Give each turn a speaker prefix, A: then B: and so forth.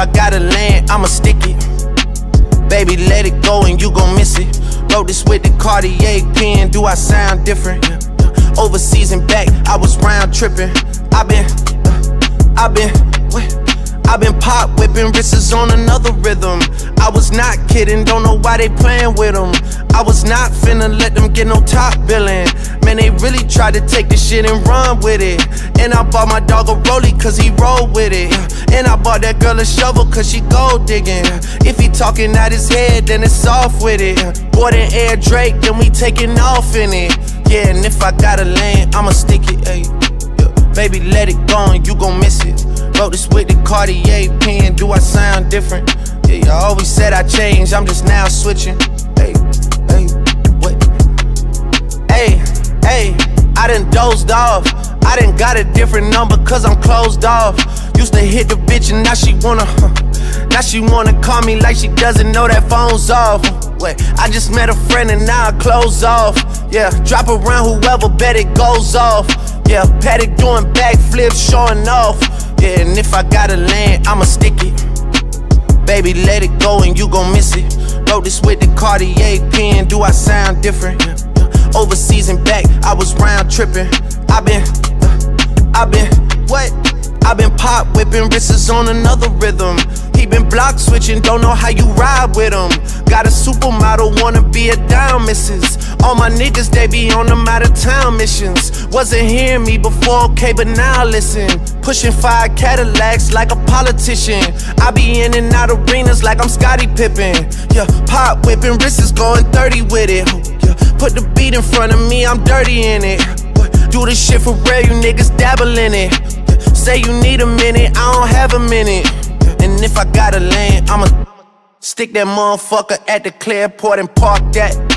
A: I gotta land, I'ma stick it. Baby, let it go and you gon' miss it. Wrote this with the Cartier pen, do I sound different? Overseas and back, I was round tripping. I been, uh, I been? I been pop whipping wrists on another rhythm. I was not kidding, don't know why they playing with them. I was not finna let them get no top billing. Man, they really tried to take this shit and run with it. And I bought my dog a rollie cause he roll with it. And I bought that girl a shovel cause she gold digging. If he talking out his head, then it's off with it. Boy, than Air Drake, then we taking off in it. Yeah, and if I got a lane, I'ma stick it, ayy. Yeah. Baby, let it go and you gon' miss it. Wrote this with the Cartier pen, do I sound different? Yeah, you always said I changed, I'm just now switching. Done dozed off. I done got a different number cause I'm closed off. Used to hit the bitch and now she wanna, now she wanna call me like she doesn't know that phone's off. Wait, I just met a friend and now I close off. Yeah, drop around whoever bet it goes off. Yeah, Patek doing backflips, showing off. Yeah, and if I gotta land, I'ma stick it. Baby, let it go and you gon' miss it. Wrote this with the Cartier pen, do I sound different? Overseas and back, I was round tripping. I been, uh, I been, what? I been pop whipping wrists on another rhythm. He been block switching, don't know how you ride with him. Got a supermodel, wanna be a down missus. All my niggas, they be on them out of town missions. Wasn't hearing me before, okay, but now listen. Pushing five Cadillacs like a politician. I be in and out arenas like I'm Scottie Pippen. Yeah, pop whipping, wrists going 30 with it. Put the beat in front of me, I'm dirty in it. Do this shit for real, you niggas dabble in it. Say you need a minute, I don't have a minute. And if I got a land, I'ma stick that motherfucker at the Clearport and park that.